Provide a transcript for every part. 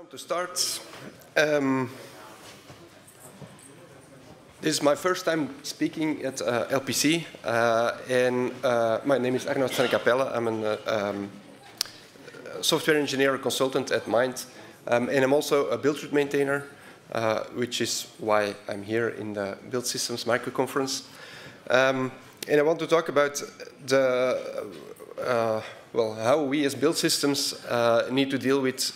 Time to start. Um, this is my first time speaking at uh, LPC, uh, and uh, my name is Arnout van. I'm a uh, um, software engineer consultant at Mind, um, and I'm also a Buildroot maintainer, uh, which is why I'm here in the Build Systems micro conference. Um, and I want to talk about the uh, well, how we as build systems need to deal with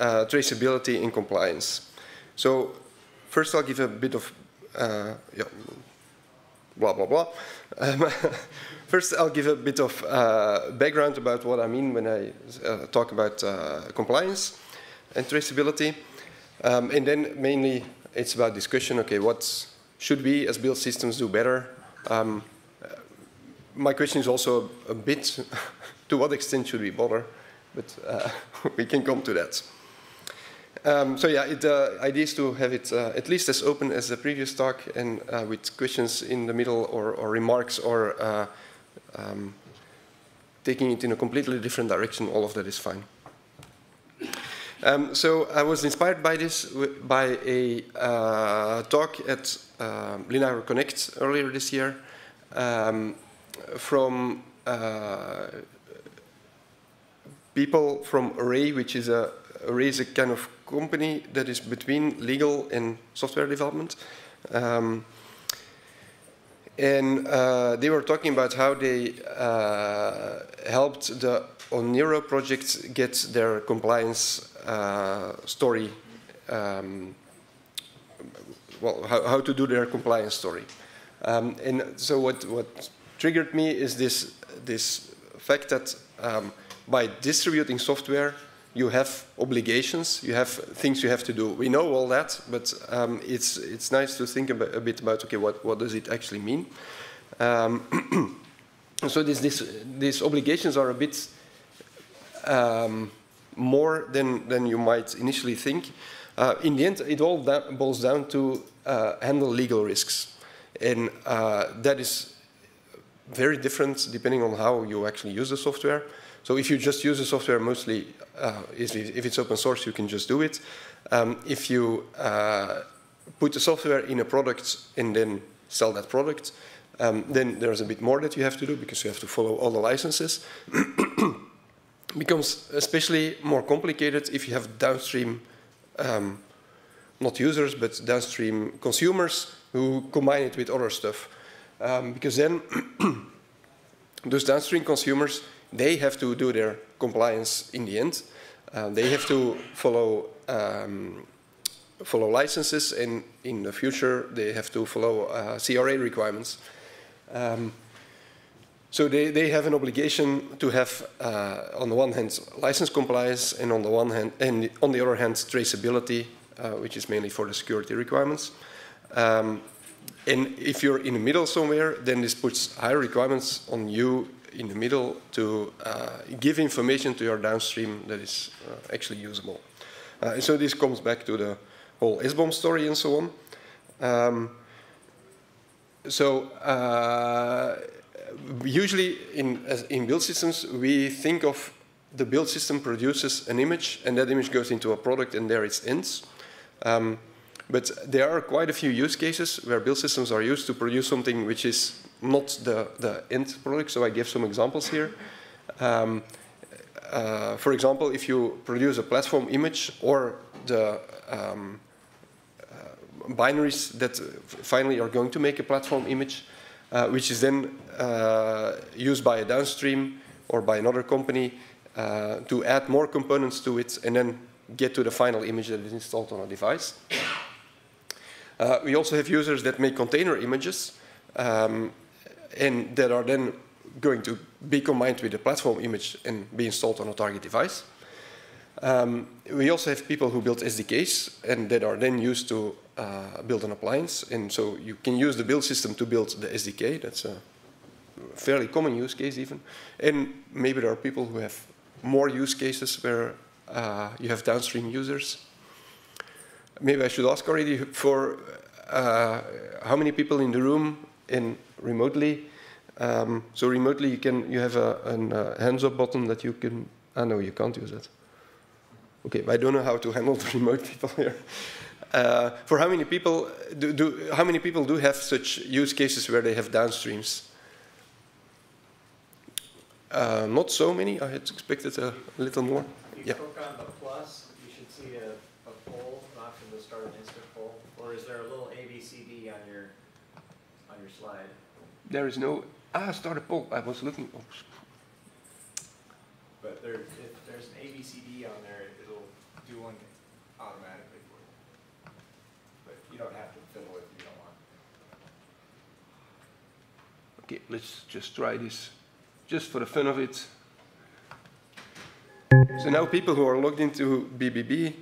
uh, traceability and compliance. So first I'll give a bit of uh, yeah, blah, blah, blah. Um, first I'll give a bit of uh, background about what I mean when I uh, talk about uh, compliance and traceability. Um, and then mainly it's about discussion, okay, what should we as build systems do better? Um, my question is also a, a bit to what extent should we bother? But uh, we can come to that. Um, so yeah, the uh, idea is to have it uh, at least as open as the previous talk and uh, with questions in the middle or, or remarks or uh, um, taking it in a completely different direction, all of that is fine. Um, so I was inspired by this by a uh, talk at um, Linaro Connect earlier this year um, from uh, people from Array, which is a Is a kind of company that is between legal and software development. Um, and uh, they were talking about how they uh, helped the Oniro project get their compliance uh, story, um, well, how, how, to do their compliance story. Um, and so what, what triggered me is this, this fact that um, by distributing software, you have obligations, you have things you have to do. We know all that, but um, it's, it's nice to think a, a, bit about, okay, what, what does it actually mean? Um, so this, this, these obligations are a bit um, more than, than you might initially think. Uh, in the end, it all boils down to uh, handle legal risks. And uh, that is very different depending on how you actually use the software. So if you just use the software mostly, uh, if, it's open source, you can just do it. Um, if you uh, put the software in a product and then sell that product, um, then there's a bit more that you have to do because you have to follow all the licenses. becomes especially more complicated if you have downstream, um, not users, but downstream consumers who combine it with other stuff. Um, because then those downstream consumers they have to do their compliance in the end. Uh, they have to follow um, follow licenses, and in the future they have to follow uh, CRA requirements. Um, so they, they have an obligation to have, uh, on the one hand, license compliance, and on the one hand, and on the other hand, traceability, uh, which is mainly for the security requirements. Um, and if you're in the middle somewhere, then this puts higher requirements on you in the middle to uh, give information to your downstream that is uh, actually usable. Uh, so this comes back to the whole SBOM story and so on. Um, so uh, usually in, in build systems, we think of the build system produces an image and that image goes into a product and there it ends. Um, but there are quite a few use cases where build systems are used to produce something which is not the, the end product, so I give some examples here. Um, uh, for example, if you produce a platform image or the um, uh, binaries that finally are going to make a platform image, uh, which is then uh, used by a downstream or by another company uh, to add more components to it and then get to the final image that is installed on a device. Uh, we also have users that make container images um, and that are then going to be combined with the platform image and be installed on a target device. Um, we also have people who build SDKs and that are then used to uh, build an appliance. And so you can use the build system to build the SDK. That's a fairly common use case even. And maybe there are people who have more use cases where uh, you have downstream users. Maybe I should ask already for uh, how many people in the room in remotely. Um, so remotely you can you have a, a uh, hands up button that you can. I ah, know you can't use it. okay, I don't know how to handle the remote people here. Uh, for how many people do, do, how many people do have such use cases where they have downstreams? Uh, not so many. I had expected a, a little more. You yeah. click on the plus, you should see a, a poll, an option to start an instant poll, or is there a little ABCD on your on your slide? There is no ah start a poll. I was looking. Oh, But there, if there's an ABCD on there, it'll do one automatically for you. But you don't have to fiddle with it if you don't want. Okay, let's just try this, just for the fun of it. So now people who are logged into BBB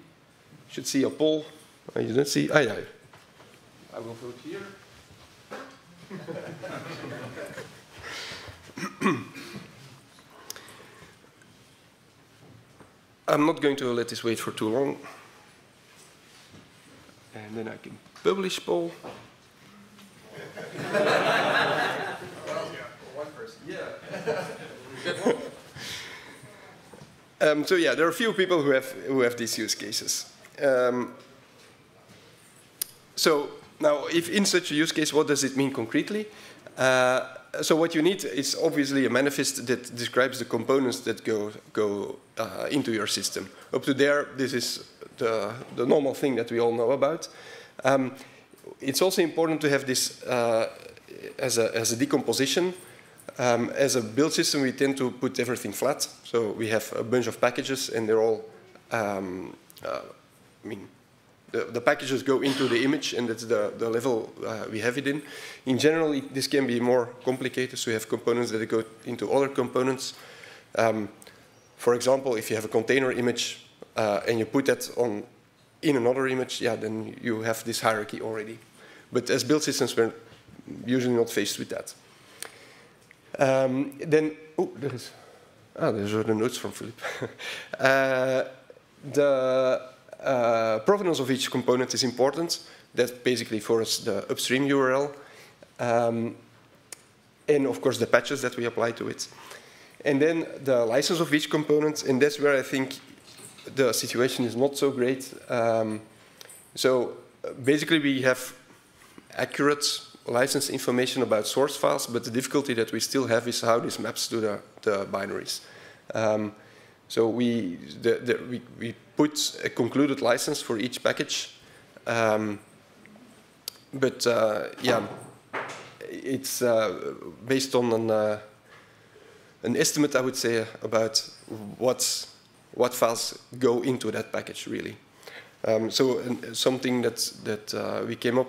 should see a poll. Oh, you don't see? Ah, yeah. I will vote here. I'm not going to let this wait for too long. And then I can publish poll. Um, so yeah, there are a few people who have who have these use cases. Um, so now, if in such a use case, what does it mean concretely? Uh, so what you need is obviously a manifest that describes the components that go go uh, into your system. Up to there, this is the the normal thing that we all know about. Um, it's also important to have this uh, as a as a decomposition. Um, as a build system, we tend to put everything flat. So we have a bunch of packages, and they're all, um, uh, I mean, the, the, packages go into the image, and that's the, the level uh, we have it in. In general, it, this can be more complicated, so we have components that go into other components. Um, for example, if you have a container image uh, and you put that on in another image, yeah, then you have this hierarchy already. But as build systems, we're usually not faced with that. Um, then, oh, there is, ah, there's the notes from Philip. uh, the uh, provenance of each component is important. That's basically for us the upstream URL. Um, and of course the patches that we apply to it. And then the license of each component, and that's where I think the situation is not so great. Um, so basically we have accurate license information about source files, but the difficulty that we still have is how this maps to the, the binaries. Um, so we, the, the, we, we, put a concluded license for each package, um, but uh, yeah, it's uh, based on an, uh, an estimate, I would say, about what, what files go into that package, really. Um, so something that, that uh, we came up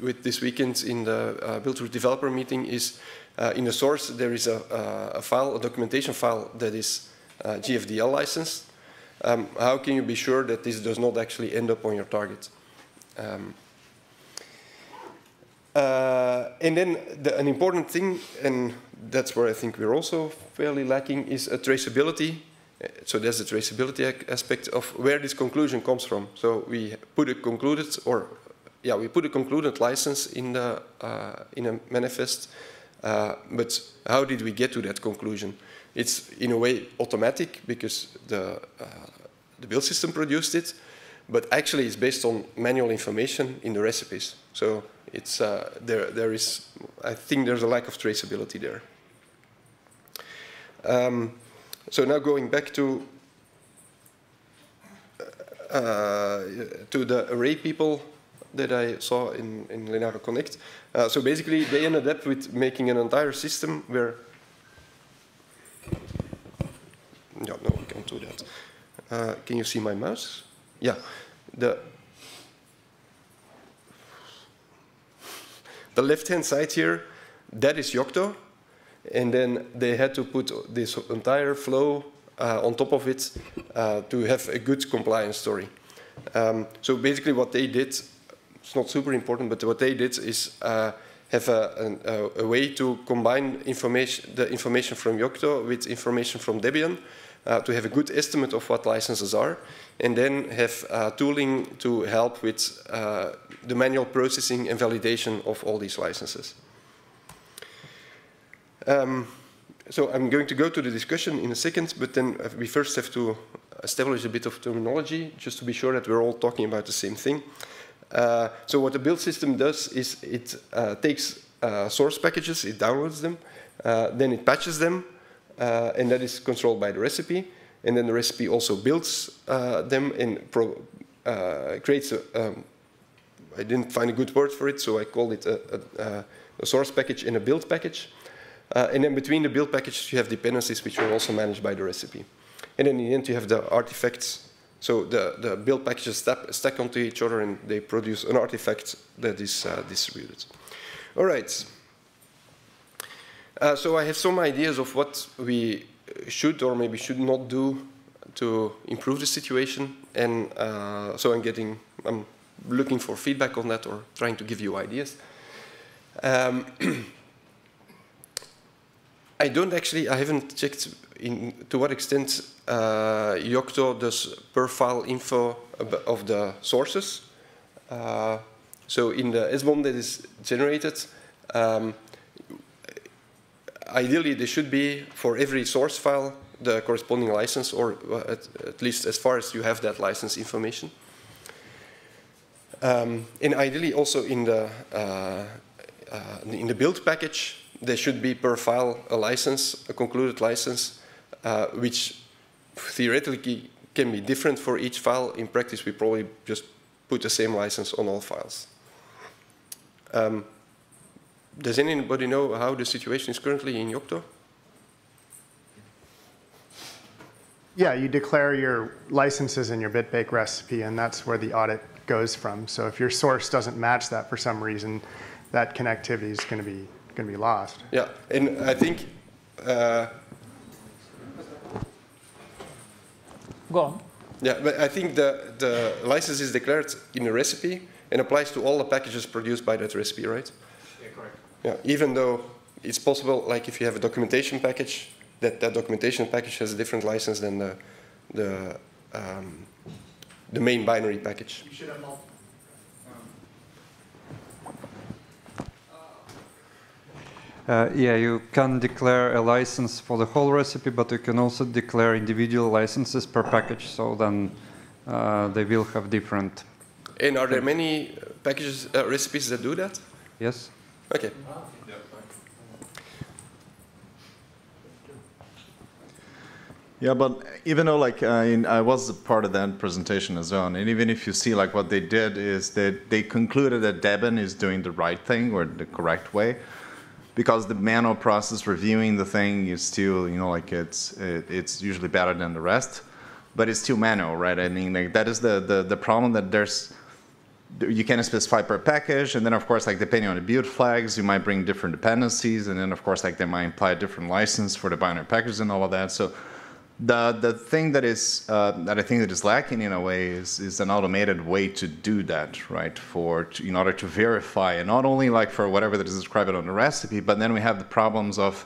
with this weekend in the uh, Developer meeting is uh, in the source there is a, a, file, a documentation file that is GFDL license, Um, how can you be sure that this does not actually end up on your target? Um, uh, and then the, an important thing, and that's where I think we're also fairly lacking, is a traceability so there's the traceability aspect of where this conclusion comes from. So we put a concluded, or yeah, we put a concluded license in the uh, in a manifest, uh, but how did we get to that conclusion? It's in a way automatic because the uh, the build system produced it, but actually it's based on manual information in the recipes. So it's uh, there. There is, I think, there's a lack of traceability there. Um, so now going back to uh, to the array people that I saw in, in Linaro Connect. Uh, so basically, they ended up with making an entire system where. Yeah, no, we can't do that. Uh, can you see my mouse? Yeah, the the left-hand side here, that is Yocto, and then they had to put this entire flow uh, on top of it uh, to have a good compliance story. Um, so basically what they did, it's not super important, but what they did is uh, have a, a, a, way to combine information, the information from Yocto with information from Debian uh, to have a good estimate of what licenses are, and then have uh, tooling to help with uh, the manual processing and validation of all these licenses. Um, so I'm going to go to the discussion in a second, but then we first have to establish a bit of terminology just to be sure that we're all talking about the same thing. Uh, so what the build system does is it uh, takes uh, source packages, it downloads them, uh, then it patches them, uh, and that is controlled by the recipe. And then the recipe also builds uh, them and creates a, um, I didn't find a good word for it, so I called it a, a, a source package and a build package. Uh, and then between the build packages, you have dependencies which are also managed by the recipe. And then in the end, you have the artifacts. So the, the build packages stack, stack onto each other and they produce an artifact that is uh, distributed. All right. Uh, so I have some ideas of what we should or maybe should not do to improve the situation. And uh, so I'm getting, I'm looking for feedback on that or trying to give you ideas. Um, I don't actually, I haven't checked in, to what extent uh, Yocto does per file info of the sources. Uh, so in the SBOM that is generated, um, ideally there should be for every source file the corresponding license or at, at least as far as you have that license information. Um, and ideally also in the, uh, uh in the build package, there should be per file a license, a concluded license, uh, which theoretically can be different for each file. In practice, we probably just put the same license on all files. Um, does anybody know how the situation is currently in Yocto? Yeah, you declare your licenses in your bitbake recipe, and that's where the audit goes from. So if your source doesn't match that for some reason, that connectivity is going to be going to be lost. Yeah, and I think. Uh, Go on. Yeah, but I think the, the license is declared in a recipe and applies to all the packages produced by that recipe, right? Yeah, even though it's possible, like if you have a documentation package, that that documentation package has a different license than the, the, um, the main binary package. You should have multiple. Uh, yeah, you can declare a license for the whole recipe, but you can also declare individual licenses per package, so then uh, they will have different. And are there many packages, uh, recipes that do that? Yes. Okay. Yeah, but even though like I, I was a part of that presentation as well, and even if you see like what they did is that they concluded that Debian is doing the right thing or the correct way, because the manual process reviewing the thing is still, you know, like it's it, it's usually better than the rest, but it's still manual, right? I mean, like that is the the, the problem that there's you can specify per package, and then of course, like depending on the build flags, you might bring different dependencies, and then of course, like they might imply a different license for the binary package and all of that. So the the thing that is uh, that I think that is lacking in a way is is an automated way to do that, right? For to, in order to verify, and not only like for whatever that is described on the recipe, but then we have the problems of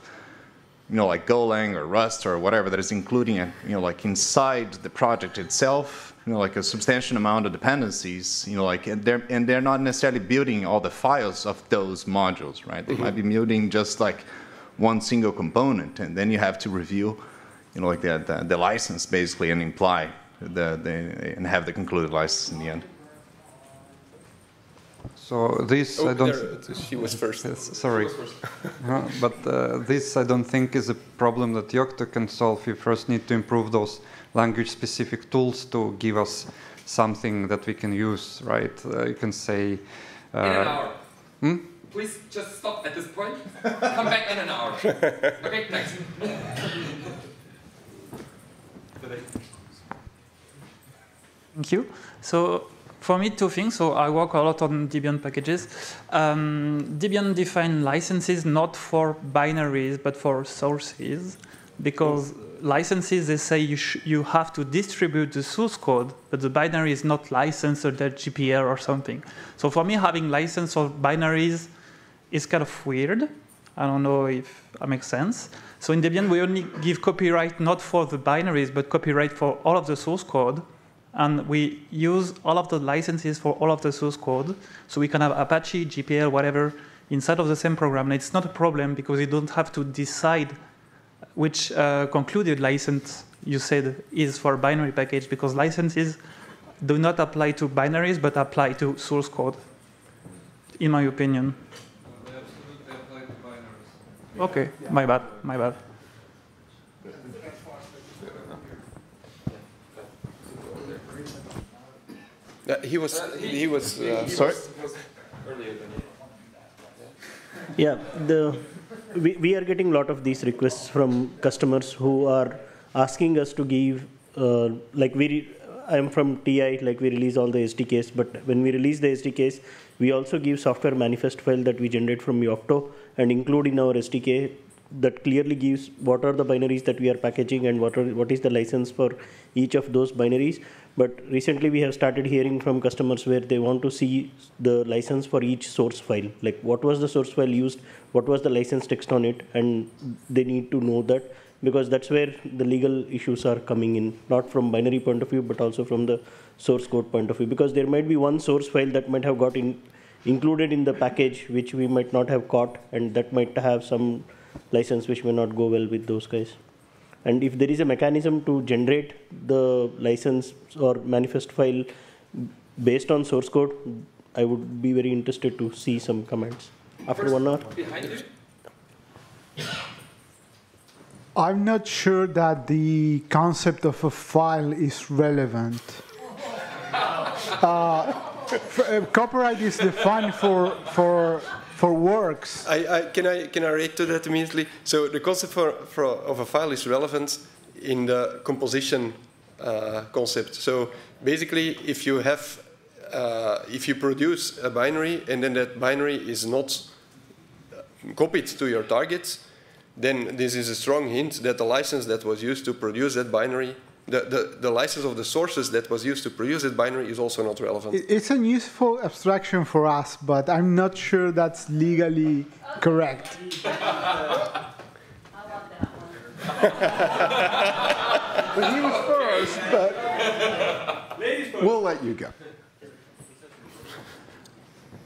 you know like Golang or Rust or whatever that is including it, you know like inside the project itself, you know like a substantial amount of dependencies, you know like and they're and they're not necessarily building all the files of those modules, right? They mm -hmm. might be building just like one single component, and then you have to review you know, like the, the, the license basically and imply the, the, and have the concluded license in the end. So this oh, I don't. There, she was first. Yes, sorry, first. uh, but uh, this I don't think is a problem that Yocto can solve. You first need to improve those language-specific tools to give us something that we can use, right? Uh, you can say. in an hour. Hmm? Please just stop at this point. Come back in an hour. Okay, thanks. Thank you. So for me, two things. So I work a lot on Debian packages. Um, Debian define licenses not for binaries, but for sources, because licenses, they say you, you have to distribute the source code, but the binary is not licensed or that GPL or something. So for me, having license for binaries is kind of weird. I don't know if that makes sense. So in Debian, we only give copyright not for the binaries, but copyright for all of the source code. And we use all of the licenses for all of the source code. So we can have Apache, GPL, whatever, inside of the same program. And it's not a problem because you don't have to decide which uh, concluded license you said is for binary package because licenses do not apply to binaries but apply to source code, in my opinion. They absolutely apply to binaries. Okay, my bad, my bad. Uh, he was, he was, uh, Sorry? Earlier than you. Yeah, the, we, we are getting a lot of these requests from customers who are asking us to give, uh, like we, re- I'm from TI, like we release all the SDKs, but when we release the SDKs, we also give software manifest file that we generate from Yocto and include in our SDK that clearly gives what are the binaries that we are packaging and what are, what is the license for each of those binaries. But recently we have started hearing from customers where they want to see the license for each source file, like what was the source file used, what was the license text on it, and they need to know that because that's where the legal issues are coming in, not from binary point of view, but also from the source code point of view. Because there might be one source file that might have got in, included in the package, which we might not have caught, and that might have some license which may not go well with those guys. And if there is a mechanism to generate the license or manifest file based on source code, I would be very interested to see some comments after one hour. I'm not sure that the concept of a file is relevant. Uh, uh, copyright is defined for, for, for works. I, I, can I can I react to that immediately? So the concept for, for of a file is relevant in the composition uh, concept. So basically, if you have uh, if you produce a binary and then that binary is not copied to your target, then this is a strong hint that the license that was used to produce that binary, the, the, the license of the sources that was used to produce that binary is also not relevant. It's a useful abstraction for us, but I'm not sure that's legally correct. But he was first, but we'll let you go.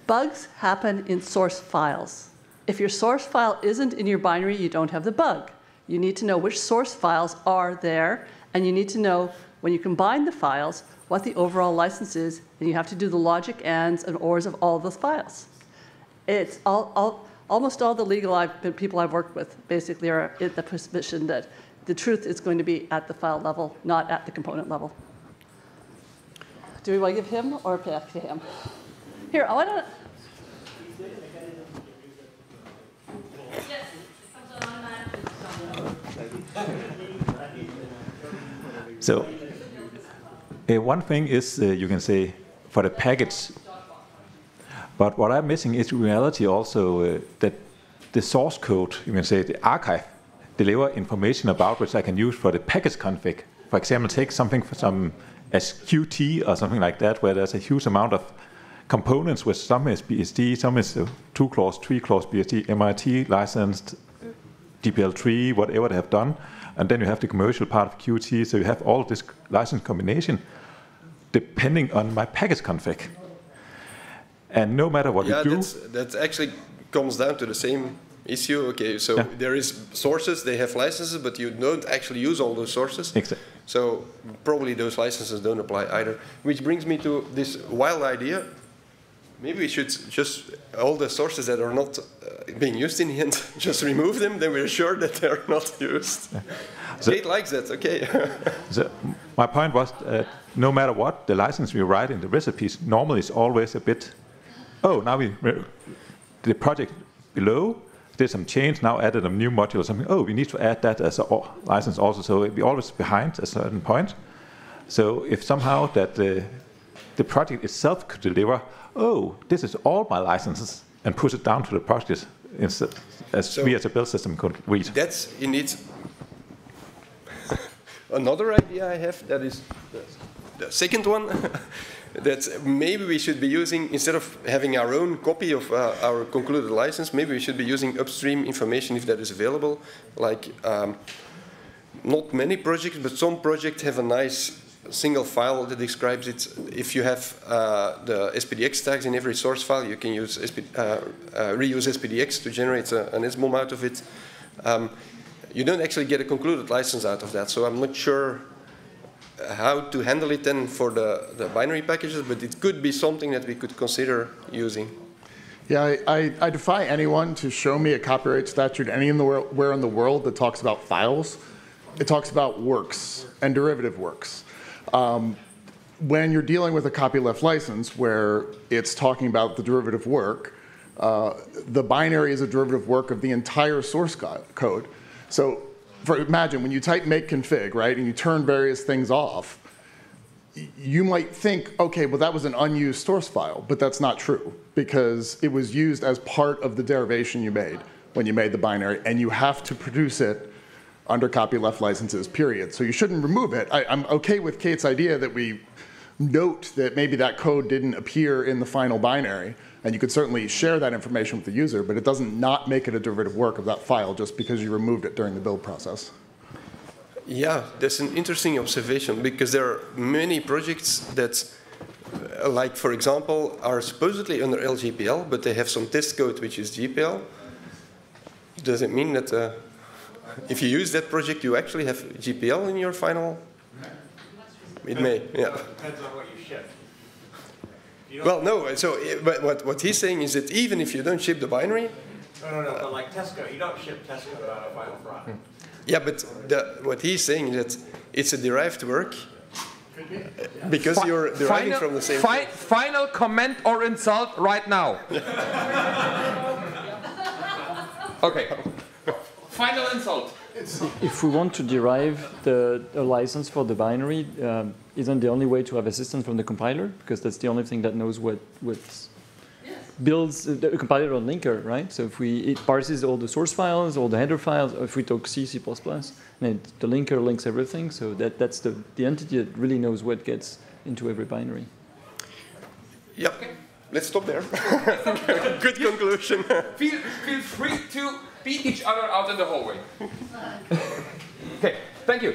Bugs happen in source files. If your source file isn't in your binary, you don't have the bug. You need to know which source files are there, and you need to know when you combine the files what the overall license is, and you have to do the logic ands and ors of all those files. It's all, all, almost all the legal I've, people I've worked with basically are in the position that the truth is going to be at the file level, not at the component level. Do we want to give him or back to him? Here, I want to. So uh, one thing is uh, you can say for the package, but what I'm missing is reality also uh, that the source code, you can say the archive, deliver information about which I can use for the package config. For example, take something for some as Qt or something like that, where there's a huge amount of components with some is BSD, some is two clause, three clause BSD, MIT licensed, GPL3, whatever they have done, and then you have the commercial part of Qt. So you have all this license combination depending on my package config. And no matter what yeah, you do, that's, that actually comes down to the same issue. Okay, so Yeah. there is sources, they have licenses, but you don't actually use all those sources. Exa- So probably those licenses don't apply either. Which brings me to this wild idea. Maybe we should just all the sources that are not uh, being used in the end, just remove them. Then we're sure that they're not used. So- Kate likes that. Okay. So my point was, uh, no matter what, the license we write in the recipes normally is always a bit. Oh, now we the project below did some change. Now added a new module or something. Oh, we need to add that as a license also. So we're always behind a certain point. So if somehow that the the project itself could deliver, oh, this is all my licenses, and push it down to the project instead, as So- we as a build system could read. That's indeed another idea I have. That is the, the second one. that maybe we should be using instead of having our own copy of uh, our concluded license. Maybe we should be using upstream information if that is available. Like um, not many projects, but some projects have a nice single file that describes it. If you have uh, the SPDX tags in every source file, you can use SP, uh, uh, reuse SPDX to generate a, an SBOM out of it. Um, you don't actually get a concluded license out of that. So I'm not sure how to handle it then for the, the binary packages, but it could be something that we could consider using. Yeah, I, I, I defy anyone to show me a copyright statute anywhere in the world that talks about files. It talks about works and derivative works. Um, when you're dealing with a copyleft license where it's talking about the derivative work, uh, the binary is a derivative work of the entire source code. So for, imagine when you type make config, right, and you turn various things off, you might think, okay, well, that was an unused source file, but that's not true because it was used as part of the derivation you made when you made the binary, and you have to produce it under copyleft licenses, period. So you shouldn't remove it. I, am okay with Kate's idea that we note that maybe that code didn't appear in the final binary, and you could certainly share that information with the user, but it doesn't not make it a derivative work of that file just because you removed it during the build process. Yeah, that's an interesting observation because there are many projects that, uh, like for example, are supposedly under LGPL, but they have some test code which is GPL. Does it mean that uh, if you use that project, you actually have GPL in your final? It may, yeah. Depends on what you ship. Well, no, so eh, but what, what he's saying is that even if you don't ship the binary. No, no, no, but like Tesco, you don't ship Tesco without a final product. Hmm. Yeah, but the, what he's saying is that it's a derived work eh, because Fi you're deriving final, from the same. fi final comment or insult right now. okay. Final insult. If we want to derive the, a license for the binary, um, isn't the only way to have assistance from the compiler? Because that's the only thing that knows what what's builds uh, the compiler on linker, right? So if we it parses all the source files, all the header files. If we talk C, C++, and the linker links everything. So that that's the the entity that really knows what gets into every binary. Yep. Let's stop there. Good conclusion. feel feel free to beat each other out in the hallway. okay. Thank you.